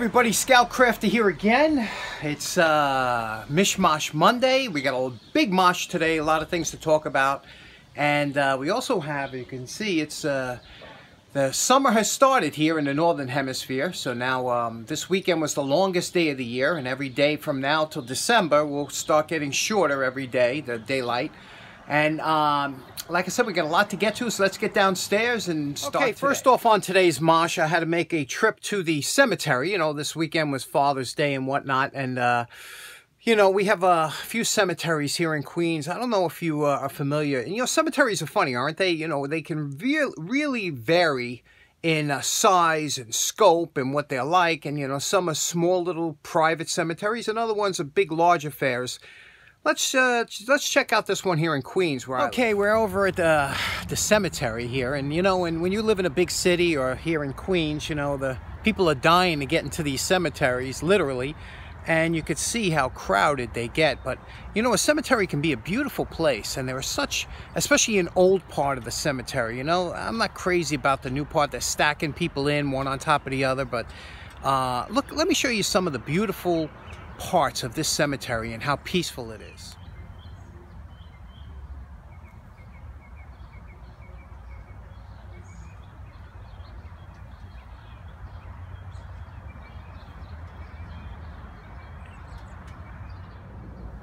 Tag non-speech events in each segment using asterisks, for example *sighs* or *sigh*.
everybody, Scout Crafter here again. It's uh, Mishmash Monday. We got a big mosh today, a lot of things to talk about. And uh, we also have, you can see, it's uh, the summer has started here in the Northern Hemisphere. So now um, this weekend was the longest day of the year. And every day from now till December we'll start getting shorter every day, the daylight. And um, like I said, we got a lot to get to, so let's get downstairs and start Okay, today. first off on today's mosh, I had to make a trip to the cemetery. You know, this weekend was Father's Day and whatnot, and, uh, you know, we have a few cemeteries here in Queens. I don't know if you uh, are familiar. And, you know, cemeteries are funny, aren't they? You know, they can re really vary in uh, size and scope and what they're like. And, you know, some are small little private cemeteries and other ones are big, large affairs. Let's uh, let's check out this one here in Queens. Where okay, we're over at the the cemetery here, and you know, when when you live in a big city or here in Queens, you know, the people are dying to get into these cemeteries, literally, and you could see how crowded they get. But you know, a cemetery can be a beautiful place, and there are such, especially an old part of the cemetery. You know, I'm not crazy about the new part. They're stacking people in one on top of the other, but uh, look, let me show you some of the beautiful parts of this cemetery and how peaceful it is.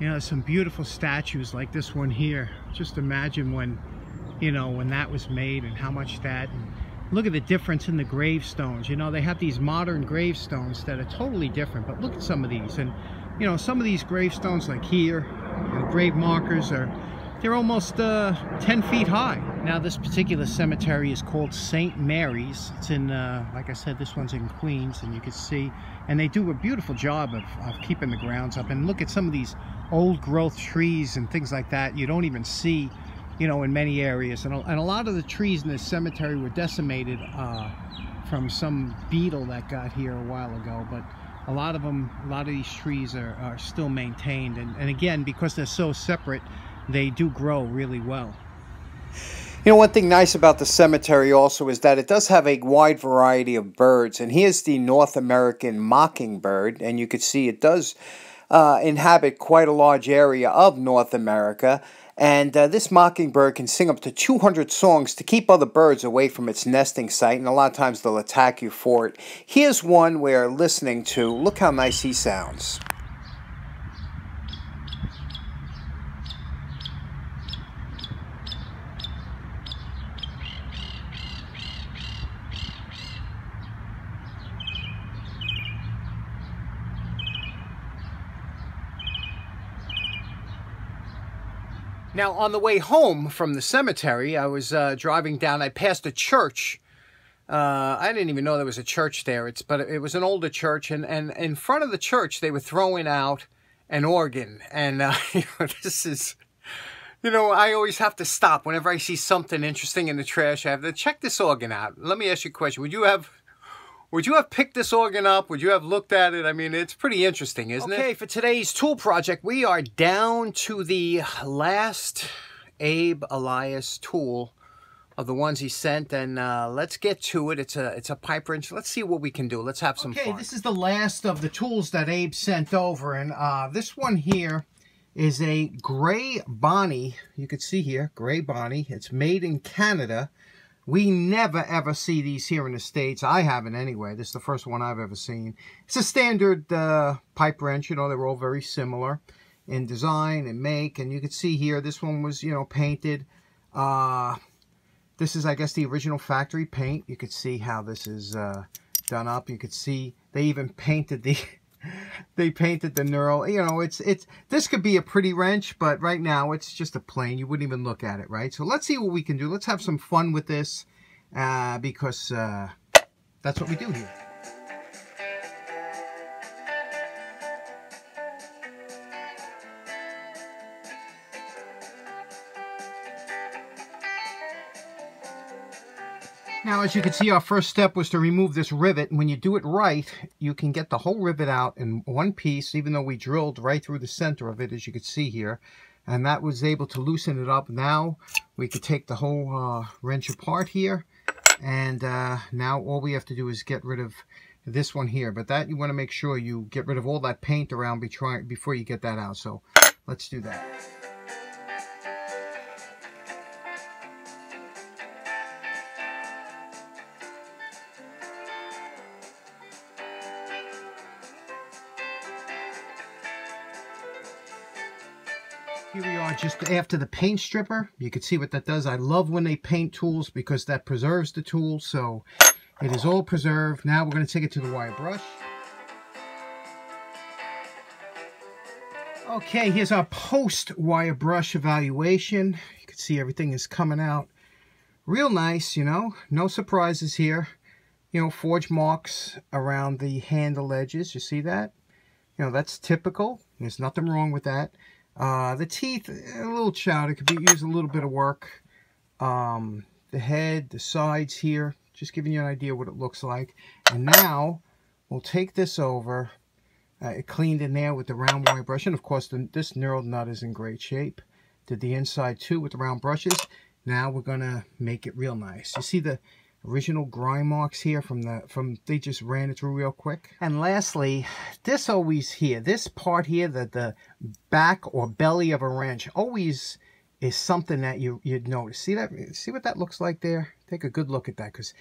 You know, some beautiful statues like this one here. Just imagine when, you know, when that was made and how much that, and look at the difference in the gravestones. You know, they have these modern gravestones that are totally different, but look at some of these. And, you know, some of these gravestones like here, you know, grave markers are, they're almost uh, 10 feet high. Now, this particular cemetery is called St. Mary's. It's in, uh, like I said, this one's in Queens, and you can see, and they do a beautiful job of, of keeping the grounds up. And look at some of these old growth trees and things like that. You don't even see you know, in many areas. And a, and a lot of the trees in this cemetery were decimated uh, from some beetle that got here a while ago. But a lot of them, a lot of these trees are, are still maintained. And, and again, because they're so separate, they do grow really well. You know, one thing nice about the cemetery also is that it does have a wide variety of birds. And here's the North American mockingbird. And you can see it does uh, inhabit quite a large area of North America. And uh, this mockingbird can sing up to 200 songs to keep other birds away from its nesting site, and a lot of times they'll attack you for it. Here's one we're listening to. Look how nice he sounds. Now, on the way home from the cemetery, I was uh, driving down. I passed a church. Uh, I didn't even know there was a church there. It's but it was an older church, and and in front of the church they were throwing out an organ, and uh, *laughs* this is. You know, I always have to stop whenever I see something interesting in the trash. I have to check this organ out. Let me ask you a question. Would you have would you have picked this organ up? Would you have looked at it? I mean, it's pretty interesting, isn't okay, it? Okay, for today's tool project, we are down to the last Abe Elias tool of the ones he sent, and uh, let's get to it. It's a it's a pipe wrench. Let's see what we can do. Let's have some fun. okay, fun. this is the last of the tools that Abe sent over, and uh, this one here is a Gray Bonney. You can see here, Gray Bonney. It's made in Canada. We never ever see these here in the States. I haven't anyway. This is the first one I've ever seen. It's a standard uh, pipe wrench. You know, they're all very similar in design and make. And you can see here, this one was, you know, painted. Uh, this is, I guess, the original factory paint. You could see how this is uh, done up. You could see they even painted the they painted the knurl. You know, it's it's this could be a pretty wrench, but right now it's just a plain. You wouldn't even look at it, right? So let's see what we can do. Let's have some fun with this uh, because uh, that's what we do here. Now, as you can see, our first step was to remove this rivet. And when you do it right, you can get the whole rivet out in one piece, even though we drilled right through the center of it, as you can see here. And that was able to loosen it up. Now, we could take the whole uh, wrench apart here. And uh, now all we have to do is get rid of this one here. But that you want to make sure you get rid of all that paint around before you get that out. So let's do that. Just after the paint stripper. You can see what that does. I love when they paint tools because that preserves the tool. So it is all preserved. Now we're going to take it to the wire brush. Okay, here's our post wire brush evaluation. You can see everything is coming out real nice, you know. No surprises here. You know, forge marks around the handle edges. You see that? You know, that's typical. There's nothing wrong with that. Uh, the teeth, a little chowder, could be used a little bit of work. Um, the head, the sides here, just giving you an idea what it looks like. And now we'll take this over. Uh, it cleaned in there with the round wire brush. And of course, the, this knurled nut is in great shape. Did the inside too with the round brushes. Now we're going to make it real nice. You see the original grind marks here from the from they just ran it through real quick. And lastly this always here this part here that the back or belly of a wrench always is something that you you'd notice. See that see what that looks like there? Take a good look at that because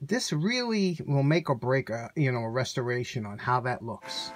this really will make or break a you know a restoration on how that looks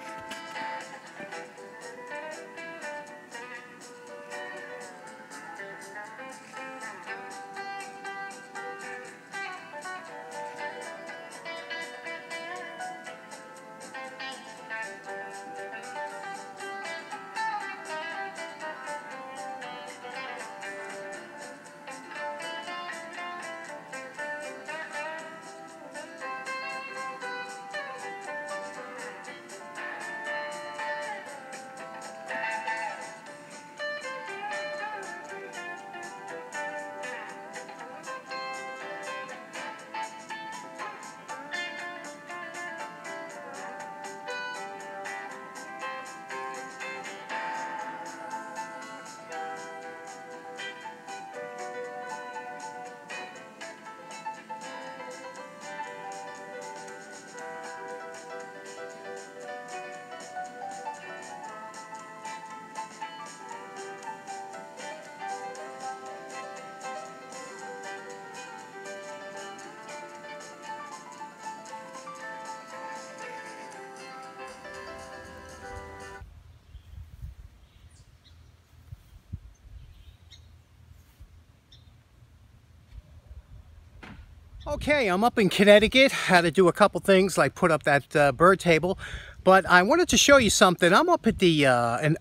Okay, I'm up in Connecticut. Had to do a couple things like put up that uh, bird table. But I wanted to show you something. I'm up at the uh, an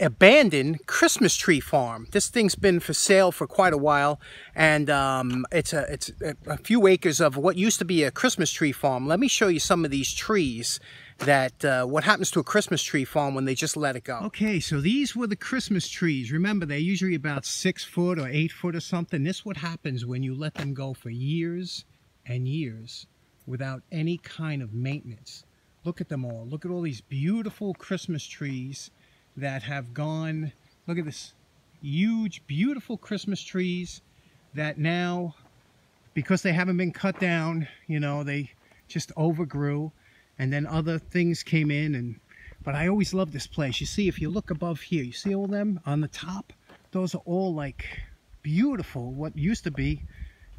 abandoned Christmas tree farm. This thing's been for sale for quite a while, and um, it's a it's a few acres of what used to be a Christmas tree farm. Let me show you some of these trees that uh, what happens to a Christmas tree farm when they just let it go. Okay, so these were the Christmas trees. Remember, they're usually about six foot or eight foot or something. This what happens when you let them go for years and years without any kind of maintenance. Look at them all. Look at all these beautiful Christmas trees that have gone. Look at this huge, beautiful Christmas trees that now, because they haven't been cut down, you know, they just overgrew. And then other things came in. and But I always love this place. You see, if you look above here, you see all them on the top? Those are all like beautiful, what used to be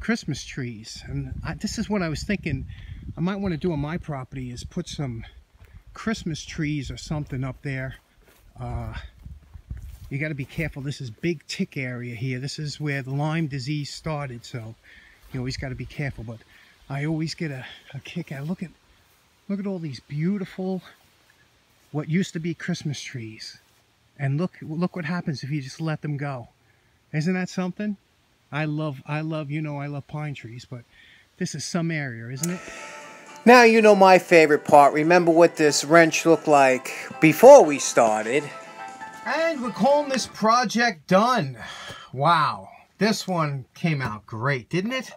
Christmas trees. And I, this is what I was thinking I might want to do on my property is put some Christmas trees or something up there. Uh, you got to be careful. This is big tick area here. This is where the Lyme disease started. So you always got to be careful. But I always get a, a kick out. Look at, look at all these beautiful, what used to be Christmas trees. And look, look what happens if you just let them go. Isn't that something? I love, I love, you know, I love pine trees, but this is some area, isn't it? Now you know my favorite part. Remember what this wrench looked like before we started. And we're calling this project done. Wow. This one came out great, didn't it?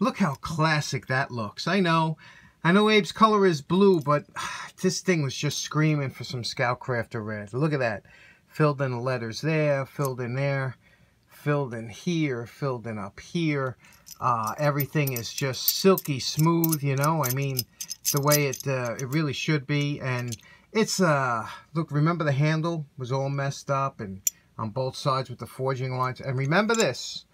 Look how classic that looks. I know. I know Abe's color is blue, but *sighs* this thing was just screaming for some Scout Crafter red. Look at that. Filled in the letters there, filled in there, filled in here, filled in up here. Uh, everything is just silky smooth, you know. I mean, the way it uh, it really should be. And it's, uh, look, remember the handle was all messed up and on both sides with the forging lines. And remember this.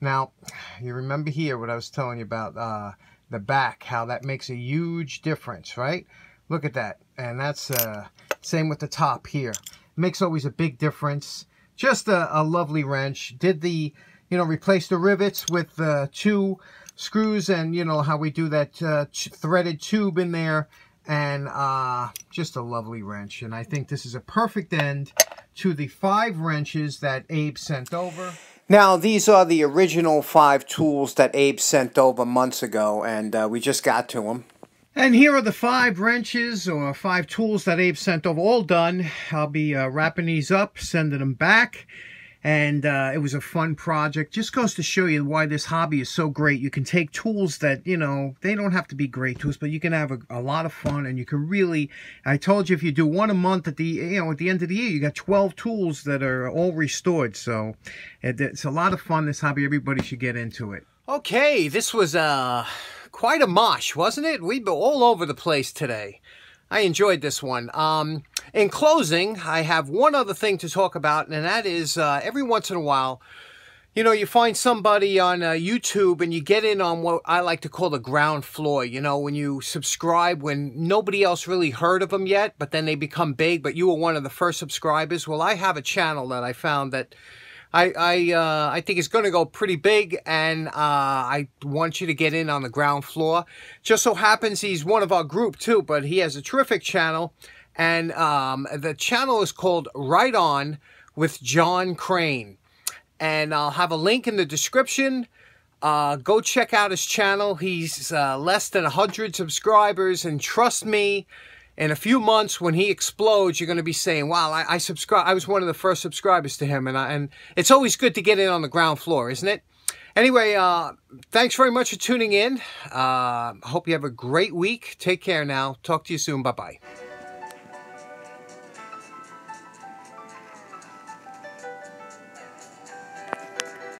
Now, you remember here what I was telling you about uh, the back, how that makes a huge difference, right? Look at that. And that's uh, same with the top here. makes always a big difference. Just a, a lovely wrench. Did the, you know, replace the rivets with uh, two screws and, you know, how we do that uh, threaded tube in there. And uh, just a lovely wrench. And I think this is a perfect end to the five wrenches that Abe sent over. Now, these are the original five tools that Abe sent over months ago, and uh, we just got to them. And here are the five wrenches or five tools that Abe sent over, all done. I'll be uh, wrapping these up, sending them back and uh, it was a fun project. Just goes to show you why this hobby is so great. You can take tools that, you know, they don't have to be great tools, but you can have a, a, lot of fun and you can really, I told you if you do one a month at the, you know, at the end of the year, you got 12 tools that are all restored. So it, it's a lot of fun, this hobby. Everybody should get into it. Okay, this was uh, quite a mosh, wasn't it? We've been all over the place today. I enjoyed this one. Um, in closing, I have one other thing to talk about, and that is uh, every once in a while, you know, you find somebody on uh, YouTube and you get in on what I like to call the ground floor. You know, when you subscribe when nobody else really heard of them yet, but then they become big, but you were one of the first subscribers. Well, I have a channel that I found that I I uh, I think it's going to go pretty big, and uh, I want you to get in on the ground floor. Just so happens he's one of our group too, but he has a terrific channel, and um, the channel is called Right On with Jon Crane, and I'll have a link in the description. Uh, go check out his channel. He's uh, less than 100 subscribers, and trust me, in a few months when he explodes, you're going to be saying, wow, I, I subscribe. I was one of the first subscribers to him. And, I, and it's always good to get in on the ground floor, isn't it? Anyway, uh, thanks very much for tuning in. Uh, hope you have a great week. Take care now. Talk to you soon. Bye-bye.